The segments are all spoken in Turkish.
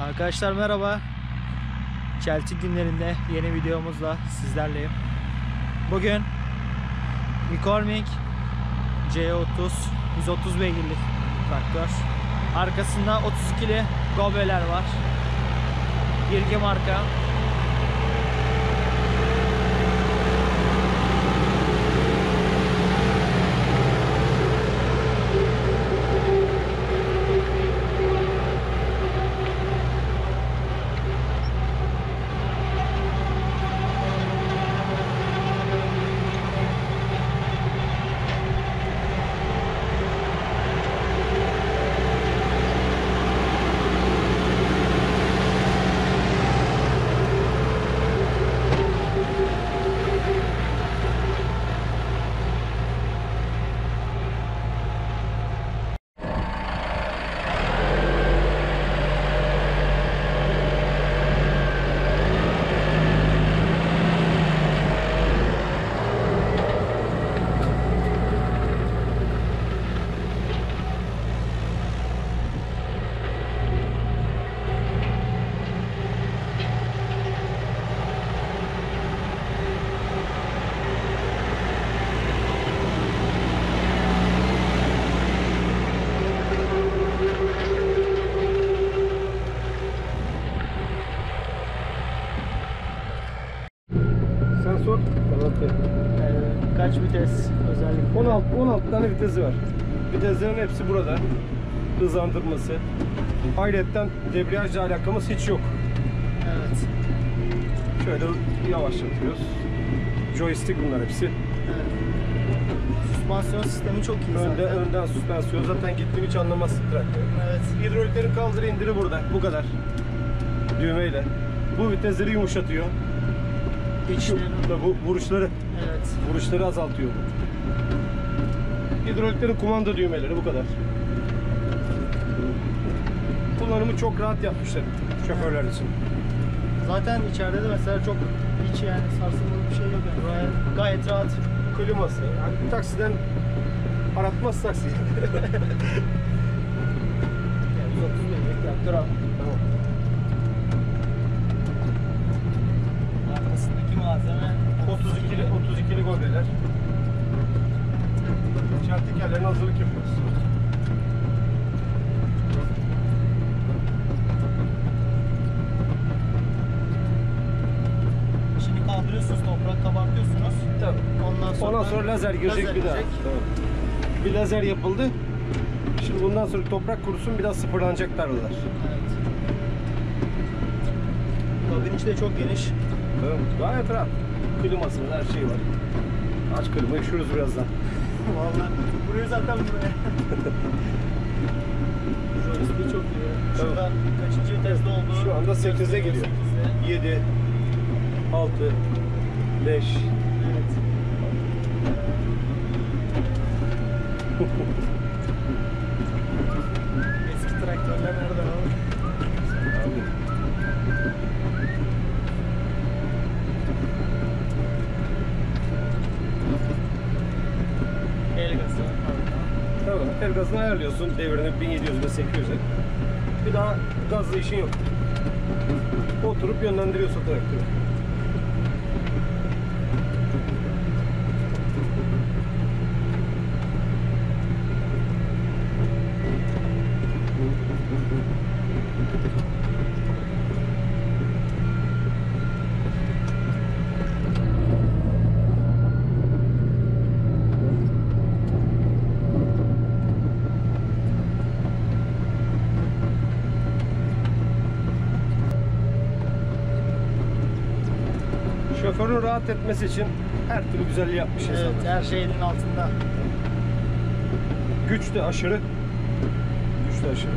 Arkadaşlar merhaba. Çeltik günlerinde yeni videomuzla sizlerleyim. Bugün McCormick C30 130 beygirlik traktör. Arkasında 32'li Gobeler var. Birgi marka. Kaç vites özellikle? 16, 16 tane vitesi var. Viteslerin hepsi burada. Hızlandırması. Ayrıca debriyajla alakamız hiç yok. Evet. Şöyle yavaşlatıyoruz. Joystick bunlar hepsi. evet. Süspansiyon sistemi çok iyi Önde, zaten. önden süspansiyon. Zaten gittiğini hiç anlamazsın traktör. Evet. Hidroliklerin kaldır indiri burada. Bu kadar. Düğmeyle. Bu vitesleri yumuşatıyor. Da bu vuruşları, Evet. vuruşları azaltıyor. Hidroliklerin kumanda düğmeleri bu kadar. Kullanımı çok rahat yapmışlar şoförler için. Zaten içeride de mesela çok hiç yani sarsılmalı bir şey yok yani. Gayet, gayet rahat. Kliması. Yani taksiden aratmaz taksi. Yani 130 beygirlik traktör al. tamam. Arkasındaki malzeme 32'li 32'li gobleler. Çel tekerlerine hazırlık yapıyoruz. Şimdi kaldırıyorsunuz toprak kabartıyorsunuz. Tabii. Ondan sonra, Ondan sonra lazer girecek lazer bir daha. girecek. Bir lazer yapıldı. Şimdi bundan sonra toprak kurusun biraz sıfırlanacak tarlalar. Evet. Kabin içi de çok geniş. Evet. Gayet rahat. Kliması var, her şey var. Aç klimayı üşürüz birazdan. Vallahi buraya zaten buraya. Joystick çok iyi. Şurada kaçıncı viteste oldu? Şu anda 8'e geliyor. 8'e. 7 6 5 Evet. Tamam. El gazını ayarlıyorsun devrini 1700'e 800'e. Bir daha gazlı işin yok. Oturup yönlendiriyorsun traktörü. Şoförün rahat etmesi için her türlü güzelliği yapmış Evet, insanlar. her şey altında. Güç de aşırı. Güç de aşırı.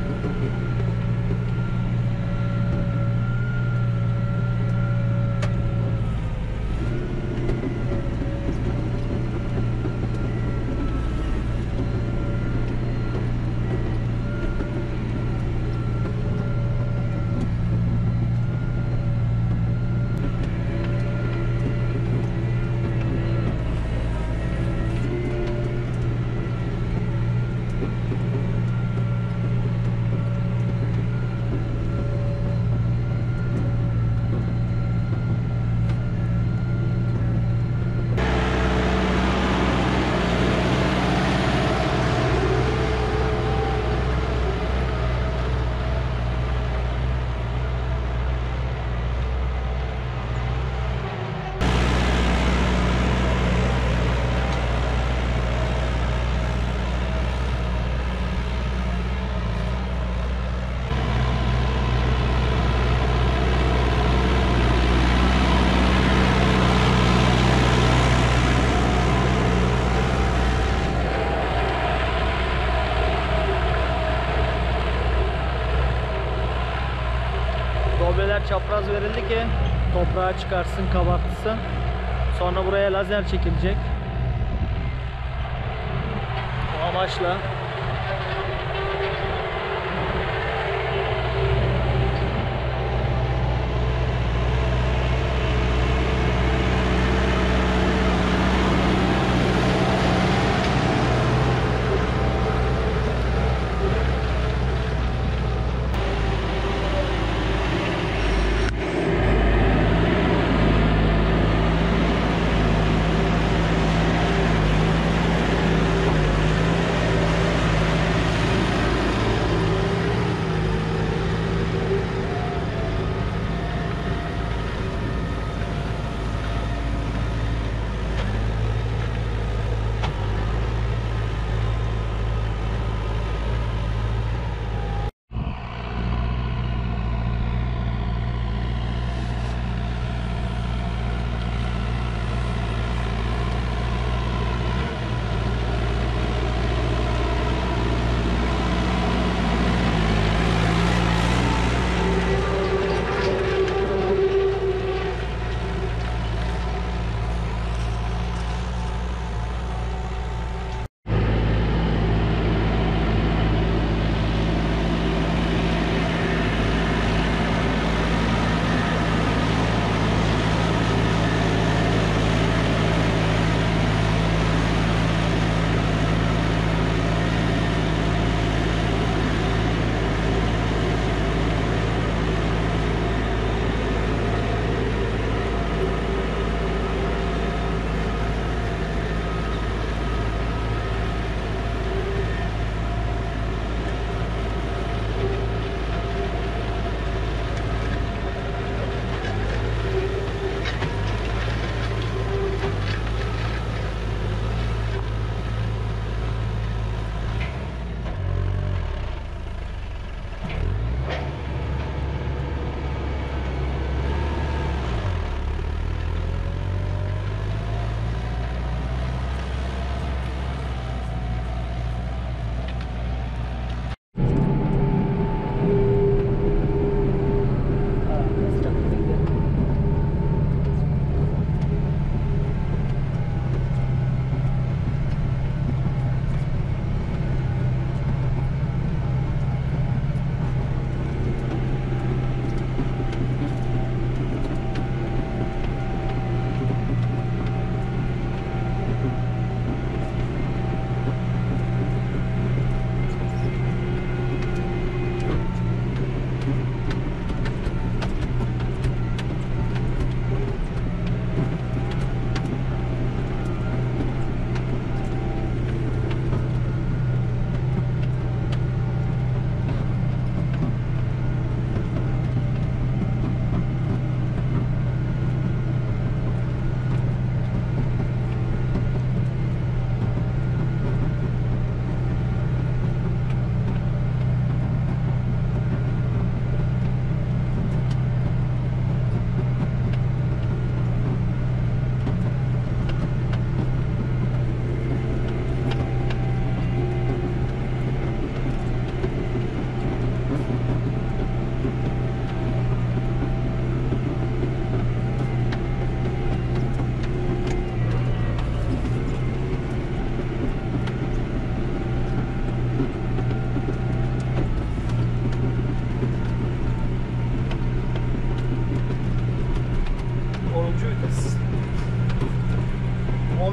Dobleler çapraz verildi ki toprağa çıkarsın, kabartsın. Sonra buraya lazer çekilecek. O amaçla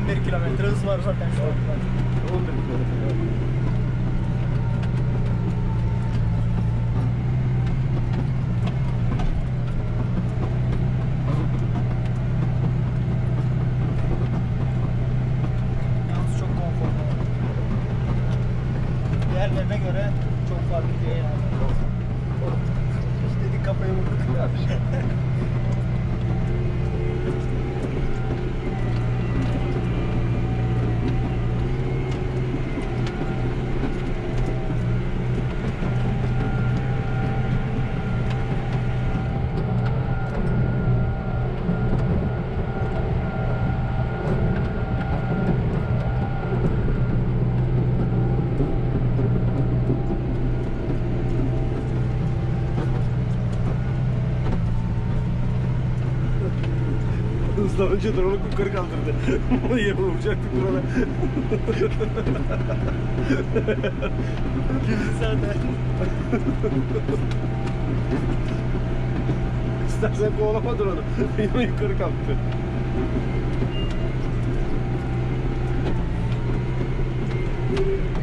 11 kilometre hız var zaten şu anda. 11 kilometre. Yalnız çok konforlu. Diğerlerine göre çok farklı değil yani. Dedik kafayı vurduk. Hızdan önce drone'u yukarı kaldırdı. Yere vuracaktık drone'a. Kimdi zaten. İstersen kovalama drone'u. Yine yukarı kalktı. Vites geçişleri